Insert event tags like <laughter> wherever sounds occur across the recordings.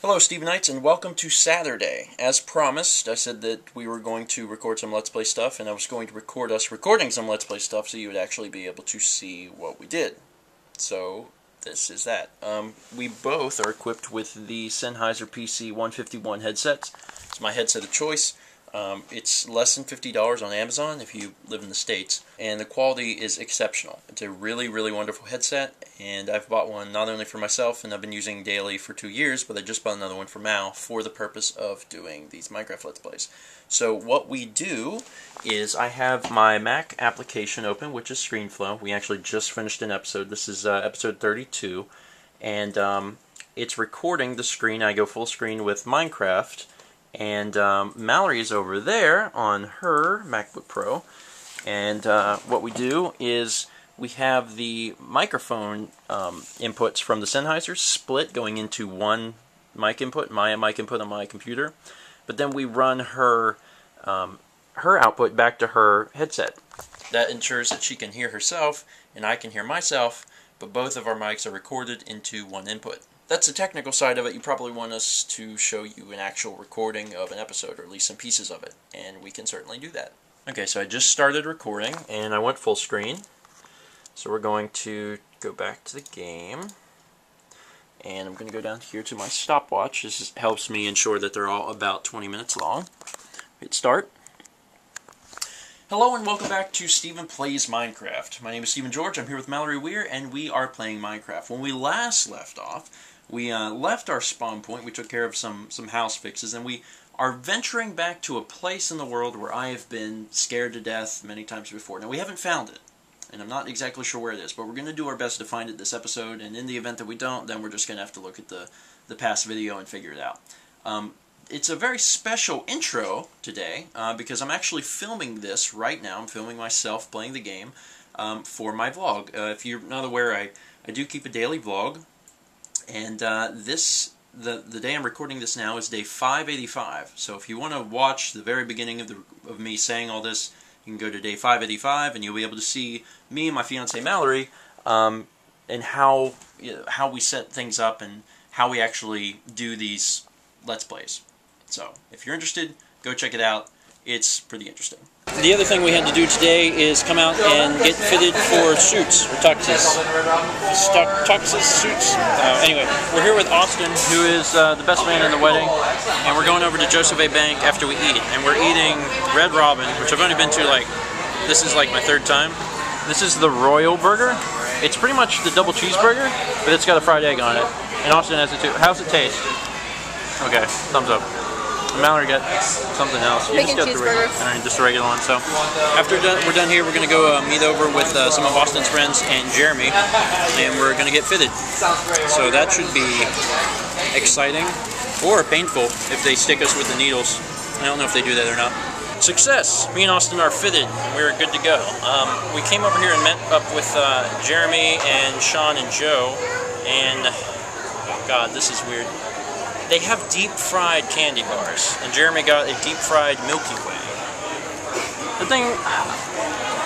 Hello, Steve Knights, and welcome to Saturday. As promised, I said that we were going to record some Let's Play stuff, and I was going to record us recording some Let's Play stuff so you would actually be able to see what we did. So, this is that. Um, we both are equipped with the Sennheiser PC 151 headsets. It's my headset of choice. Um, it's less than $50 on Amazon if you live in the States, and the quality is exceptional. It's a really, really wonderful headset, and I've bought one not only for myself, and I've been using daily for two years, but I just bought another one for Mal for the purpose of doing these Minecraft Let's Plays. So what we do is I have my Mac application open, which is ScreenFlow. We actually just finished an episode. This is uh, episode 32, and um, it's recording the screen. I go full screen with Minecraft, and um, Mallory is over there on her MacBook Pro. And uh, what we do is we have the microphone um, inputs from the Sennheiser split going into one mic input, my mic input on my computer. But then we run her um, her output back to her headset. That ensures that she can hear herself and I can hear myself, but both of our mics are recorded into one input that's the technical side of it. You probably want us to show you an actual recording of an episode, or at least some pieces of it, and we can certainly do that. Okay, so I just started recording, and I went full screen. So we're going to go back to the game, and I'm going to go down here to my stopwatch. This helps me ensure that they're all about 20 minutes long. Hit start. Hello and welcome back to Stephen Plays Minecraft. My name is Stephen Georg, I'm here with Mallory Weir, and we are playing Minecraft. When we last left off, we uh, left our spawn point, we took care of some, some house fixes, and we are venturing back to a place in the world where I have been scared to death many times before. Now, we haven't found it, and I'm not exactly sure where it is, but we're going to do our best to find it this episode, and in the event that we don't, then we're just going to have to look at the, the past video and figure it out. Um, it's a very special intro today, uh, because I'm actually filming this right now. I'm filming myself playing the game um, for my vlog. Uh, if you're not aware, I, I do keep a daily vlog, and uh, this, the, the day I'm recording this now is day 585. So if you want to watch the very beginning of, the, of me saying all this, you can go to day 585 and you'll be able to see me and my fiance Mallory um, and how, you know, how we set things up and how we actually do these Let's Plays. So if you're interested, go check it out. It's pretty interesting. The other thing we had to do today is come out and get fitted for suits, or tuxes. Tuxes, suits. Uh, anyway, we're here with Austin, who is uh, the best man in the wedding, and we're going over to Joseph A. Bank after we eat. And we're eating Red Robin, which I've only been to like, this is like my third time. This is the Royal Burger. It's pretty much the double cheeseburger, but it's got a fried egg on it. And Austin has it too. How's it taste? Okay, thumbs up. Mallory got something else. You Bacon just got the regular, just a regular one. So after done, we're done here, we're gonna go uh, meet over with uh, some of Austin's friends and Jeremy, and we're gonna get fitted. So that should be exciting or painful if they stick us with the needles. I don't know if they do that or not. Success! Me and Austin are fitted. And we're good to go. Um, we came over here and met up with uh, Jeremy and Sean and Joe, and oh god, this is weird they have deep fried candy bars, and Jeremy got a deep fried Milky Way. The thing,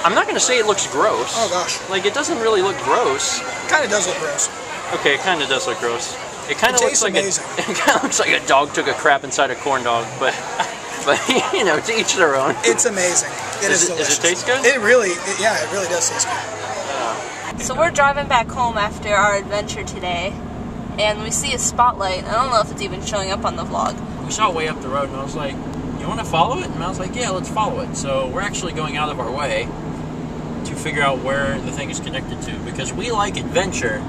I'm not going to say it looks gross. Oh gosh. Like, it doesn't really look gross. It kind of does look gross. Okay, it kind of does look gross. It kind of looks like amazing. a, <laughs> it kind of looks like a dog took a crap inside a corn dog, but <laughs> but <laughs> you know, to each their own. It's amazing. It is, is it, does it taste good? It really, it, yeah, it really does taste good. So we're driving back home after our adventure today and we see a spotlight. I don't know if it's even showing up on the vlog. We saw it way up the road, and I was like, "You want to follow it?" And I was like, "Yeah, let's follow it." So we're actually going out of our way to figure out where the thing is connected to because we like adventure.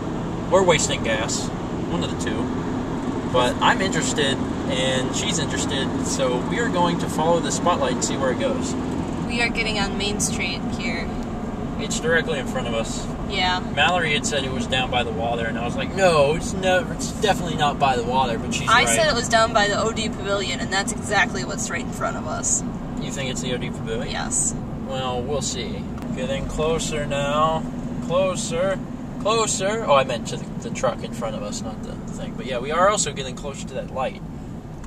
We're wasting gas, one of the two. But I'm interested, and she's interested, so we are going to follow the spotlight and see where it goes. We are getting on Main Street here. It's directly in front of us. Yeah. Mallory had said it was down by the water, and I was like, no, it's never, it's definitely not by the water. But she's I right. said it was down by the OD Pavilion, and that's exactly what's right in front of us. You think it's the OD Pavilion? Yes. Well, we'll see. Getting closer now. Closer. Closer. Oh, I meant to the, the truck in front of us, not the, the thing. But yeah, we are also getting closer to that light.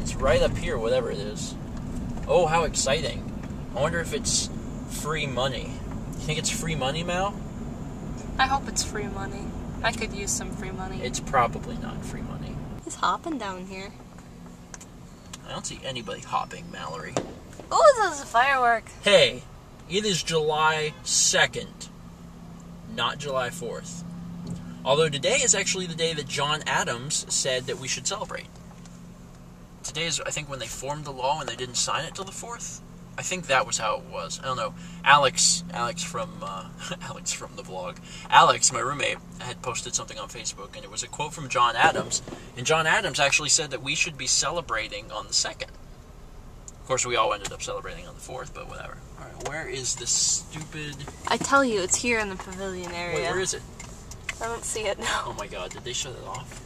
It's right up here, whatever it is. Oh, how exciting. I wonder if it's free money. You think it's free money, Mal? I hope it's free money. I could use some free money. It's probably not free money. He's hopping down here. I don't see anybody hopping, Mallory. Oh, this is a firework. Hey, it is July 2nd, not July 4th. Although today is actually the day that John Adams said that we should celebrate. Today is, I think, when they formed the law and they didn't sign it till the 4th. I think that was how it was. I don't know. Alex, Alex from uh, <laughs> Alex from the vlog, Alex, my roommate, had posted something on Facebook, and it was a quote from John Adams. And John Adams actually said that we should be celebrating on the second. Of course, we all ended up celebrating on the fourth, but whatever. All right, where is this stupid? I tell you, it's here in the pavilion Wait, area. where is it? I don't see it now. Oh my God! Did they shut it off?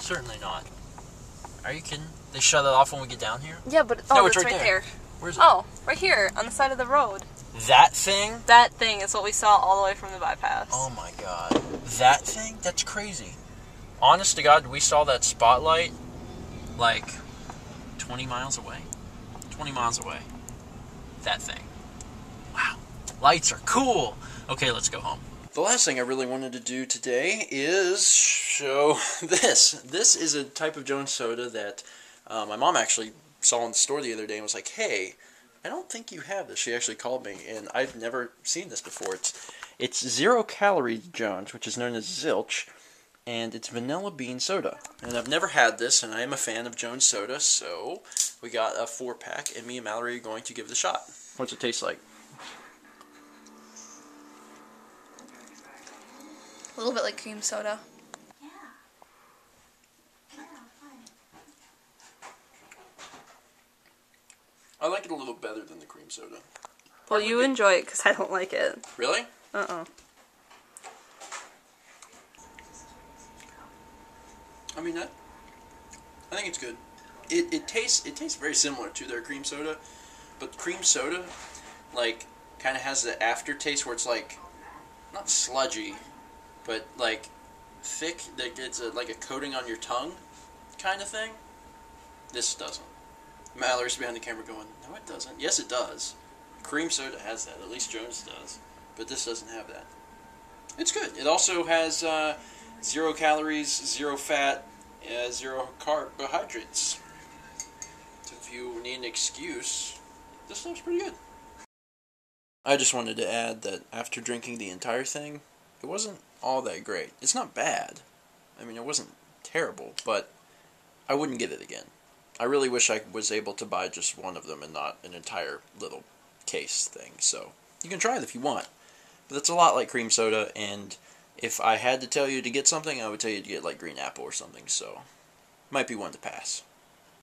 Certainly not. Are you kidding? They shut it off when we get down here. Yeah, but No, oh, it's it's right right there. there. Where's it? Oh, right here on the side of the road. That thing? That thing is what we saw all the way from the bypass. Oh my god. That thing? That's crazy. Honest to God, we saw that spotlight like 20 miles away. 20 miles away. That thing. Wow. Lights are cool. Okay, let's go home. The last thing I really wanted to do today is show <laughs> this. This is a type of Jones soda that uh, my mom actually saw in the store the other day and was like, hey, I don't think you have this. She actually called me, and I've never seen this before. It's it's zero calorie Jones, which is known as Zilch, and it's vanilla bean soda. And I've never had this, and I am a fan of Jones soda, so we got a four pack, and me and Mallory are going to give it a shot. What's it taste like? A little bit like cream soda. I like it a little better than the cream soda. Well, you enjoy it because I don't like it. Really? Uh uh I mean, that, I think it's good. It, it tastes it tastes very similar to their cream soda, but cream soda, like, kind of has the aftertaste where it's like, not sludgy, but like thick. That it's a, like a coating on your tongue, kind of thing. This doesn't. Mallory's behind the camera going, no, it doesn't. Yes, it does. Cream soda has that. At least Jones does, but this doesn't have that. It's good. It also has. Uh, zero calories, zero fat, uh, zero carbohydrates. So if you need an excuse, this stuff's pretty good. I just wanted to add that after drinking the entire thing, it wasn't all that great. It's not bad. I mean, it wasn't terrible, but I wouldn't get it again. I really wish I was able to buy just one of them and not an entire little case thing. So you can try it if you want. But it's a lot like cream soda, and if I had to tell you to get something, I would tell you to get like green apple or something. So might be one to pass.